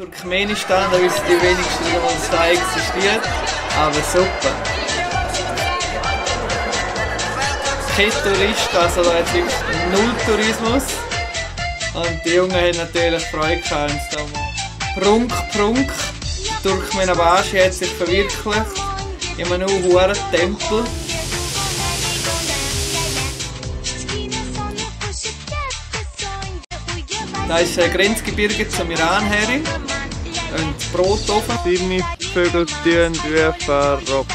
Turkmenistan, da wissen die wenigsten dass da existiert. Aber super. Kein Tourist, also da jetzt wirklich null Tourismus. Und die Jungen haben natürlich Freude gehabt, Prunk, Prunk. Turkmenabashi hat sich verwirklicht. In einem hohen Tempel. Da ist ein Grenzgebirge zum Iran her. Und Brotofen. Deine Vögel tun wie verrückt.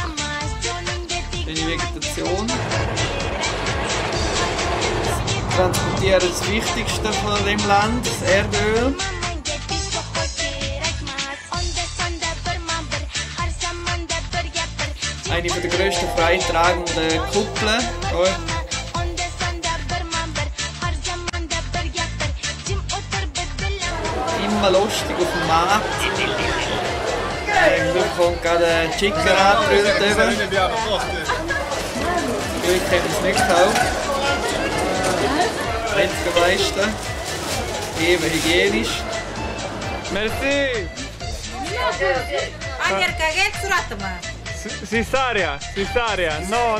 Schöne Vegetation. Transportieren das Wichtigste von dem Land, das Erdöl. Eine der grössten freitragenden Kuppeln. Immer lustig auf dem Markt. Äh, Glück kommt gerade ein Chicken angebrüllt eben. Glück haben es nicht gekauft. Letzte meisten. Eben hygienisch. Merci! Ager kaget surat mah. S- Cesaria, Cesaria. No,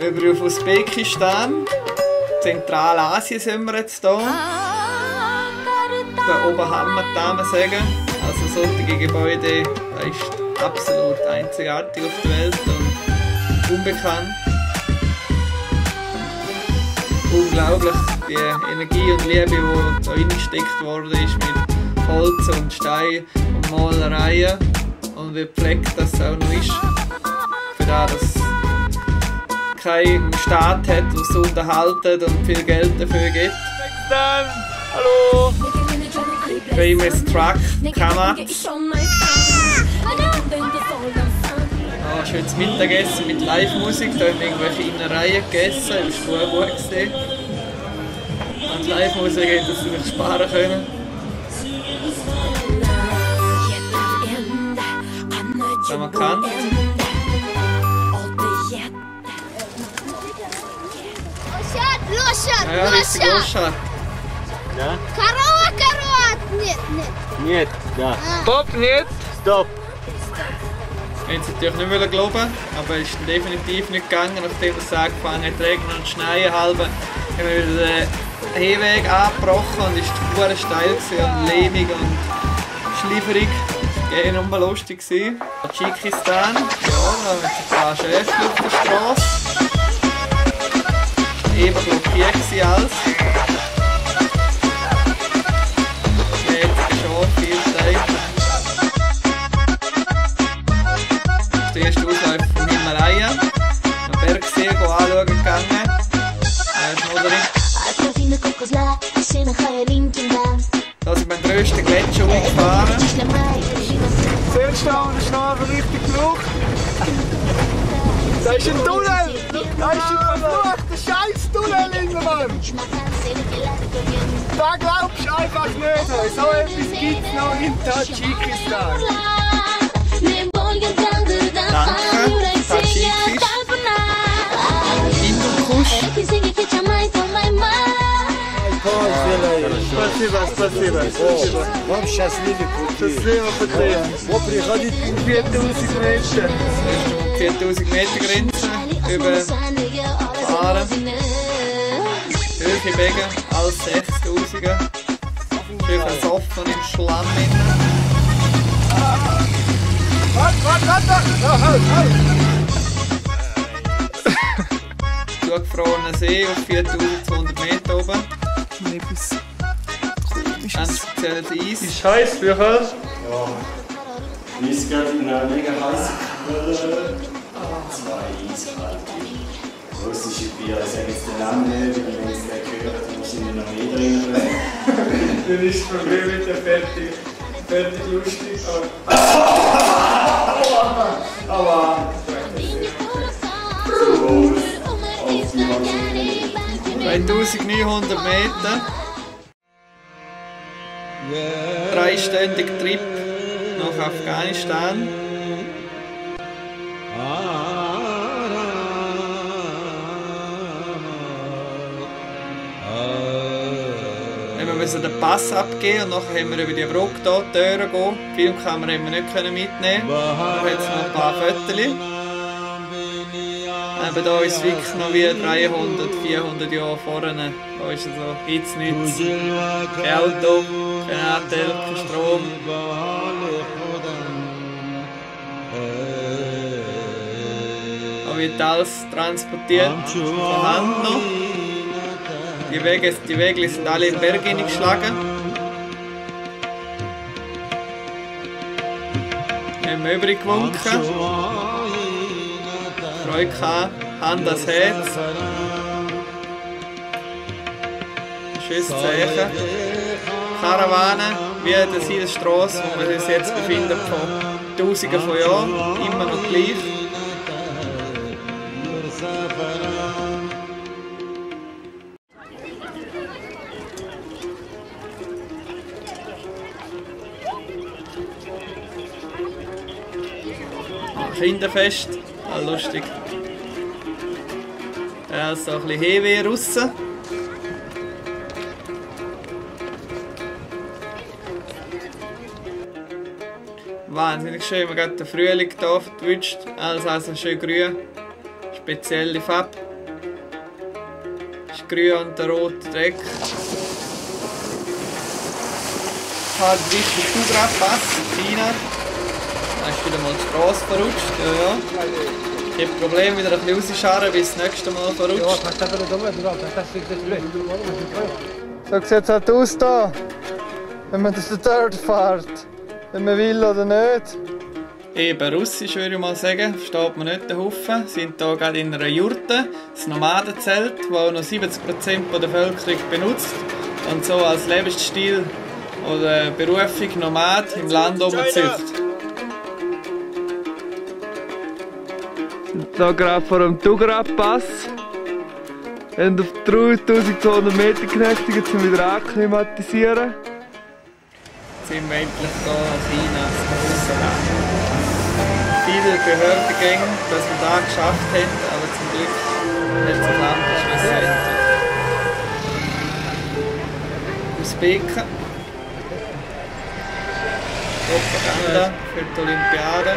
Über auf Usbekistan. Zentralasien sind wir jetzt hier. Da oben haben wir die sagen. Also solche Gebäude, das ist absolut einzigartig auf der Welt und unbekannt. Unglaublich, die Energie und Liebe, die da reingesteckt worden ist mit Holz und Stein und Malereien und wie gepflegt das auch noch ist. Für das, keinen Staat hat, der es unterhaltet und viel Geld dafür gibt. Hallo! Famous Truck, Kanat. Ah, schönes Mittagessen mit Live-Musik, da haben wir irgendwelche Innereien gegessen, im Stuhlbuch gesehen. Und Live-Musik hätten sie sich sparen können. Das haben wir. richtig лошадь. Loscha. Да? Корова, корова. Нет, нет. Нет, да. Stopp, nicht! Stopp! Wir haben es natürlich nicht wollen glauben, aber es ist dann definitiv nicht gegangen, nachdem es angefangen hat zu regnen und zu schneien halb, haben wir wieder den Heeweg abgebrochen und es war hure steil gewesen und lehmig und schlieferig. Es war eher lustig. gewesen. Tadschikistan, ja, da haben wir ein paar Schäfchen auf der Straße. Eben blockiert alles. Jetzt schon viel Zeit. der erste Ausläufer vom Himalaya. Am Bergsee anschauen gegangen. Da sind wir den grössten Gletscher umgefahren. Selbst da und ist noch richtig Flucht. Da ist ein Tunnel! Da ist ein verfluchter Scheiß-Tunnel in der Wand! Da glaubst du einfach nicht! So etwas gibt es noch in Tadschikistan! Danke, Tadschikisch. Hindukusch. Спасибо, спасибо, спасибо. Вам счастливый путь. Счастливо, спасибо. Вот приходить 4000 Menschen. 4000 Meter Grenze über Fahren. Höhe Wege, alles 6000er. Schön versoffen im Schlamm. innen. Warte, warte, warte! Ja! Zugefrorener See auf 4200 Meter oben. Etwas Ganz spezielles Eis. ist heiß, wie heiß? Ist gerade in einer mega heißen Quelle. Zwei eiskalte. Russische Bier, ich sage jetzt den Namen nicht, weil wenn es der gehört, dann muss ich noch mehr drin. Dann ist das Problem mit der fertig, fertig lustig. Aber Oh, 2900 Meter. Dreistündiger Trip nach Afghanistan. Müssen den Pass abgeben und nachher haben wir über die Brücke hier die Türen gehen. Filmkamera haben wir nicht mitnehmen. Da hat es noch ein paar Fotos. Eben da ist es wirklich noch wie 300, 400 Jahre vorne. Da ist also jetzt nichts. Kein Auto, kein Anteil, kein Strom. Da wird alles transportiert von Hand noch. Die Wege, die Wege sind alle in den Berg hineingeschlagen. Haben wir übrig gewunken. Freude Hand ans Herz. Schönes Zeichen. Karawane, wie das hier die Straße, wo wir uns jetzt befinden, von Tausenden von Jahren, immer noch gleich. Kinderfest, ah, lustig. Ja, so ein bisschen Hewe draussen. Wahnsinnig schön, wir haben den Frühling hier verwünscht. Alles also schön grün. Spezielle Farbe. Das grün und der rote Dreck. Halt richtig Kuhgrabpass, China. Da ist wieder mal die Straße verrutscht. Ja, ja. Ich habe Problem wieder ein bisschen rausscharren, bis das nächste Mal verrutscht. So sieht es halt aus da, wenn man das dort fährt. Wenn man will oder nicht. Eben russisch würde ich mal sagen, versteht man nicht den Haufen. Sind hier gerade in einer Jurte, das Nomadenzelt, das auch noch 70% der Bevölkerung benutzt und so als Lebensstil oder Berufung Nomad im Land umzüchtet. Hier gerade vor dem Tugrab-Pass. Wenn auf 3200 Meter genächtigt sind, wieder akklimatisieren. Jetzt sind wir endlich hier in China, das Land. Viele Behördengänge, dass wir da geschafft haben, aber zum Glück hat es anders schlussendlich. Usbeken. Propaganda für die Olympiade.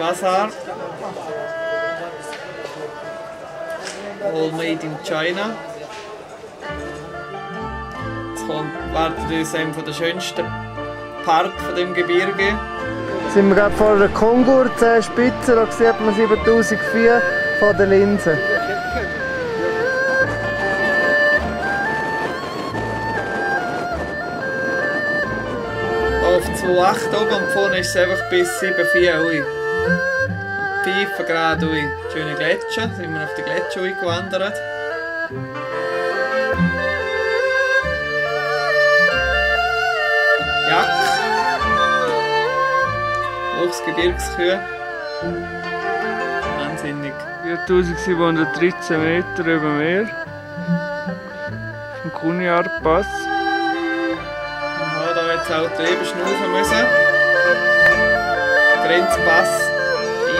Bazar. All made in China. Jetzt kommt, uns einer von der schönsten Part von dem Gebirge. Jetzt sind wir gerade vor der Kongurz-Spitze, da sieht man 7004 von der Linse. Auf 2,8 oben und vorne ist es einfach bis 7,4 ui. Tiefer gerade ui. Schöne Gletscher, sind wir auf die Gletscher gewandert. Jack. Hochsgebirgskühe. Wahnsinnig. 4713 Meter über Meer. Vom Kuniar-Pass. Ja, da jetzt auch die Leben schnaufen müssen. Grenzpass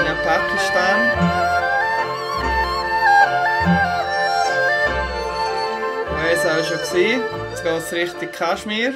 in Pakistan. Ich weiß auch schon. Jetzt geht es Richtung Kaschmir.